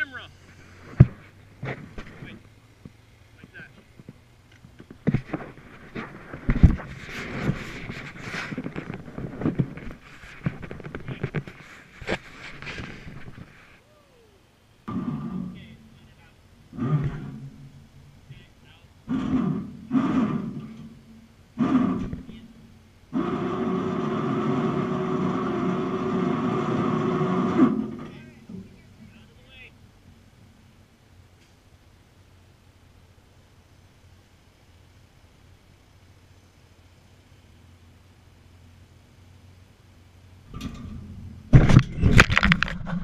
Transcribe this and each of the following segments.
camera.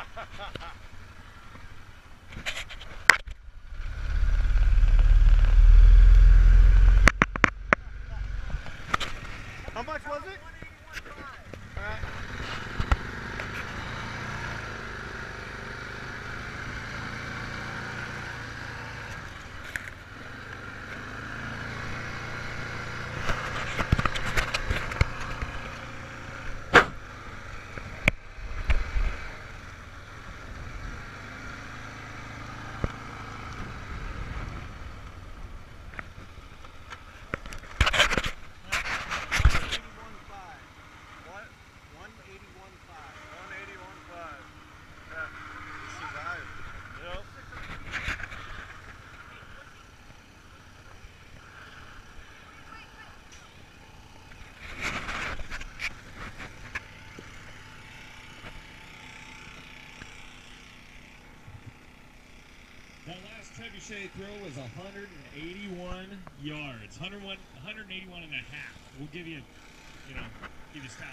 Five. Yeah. Survived. Yep. That last trebuchet throw was 181 yards. 101, 181 and a half. We'll give you, you know, give you style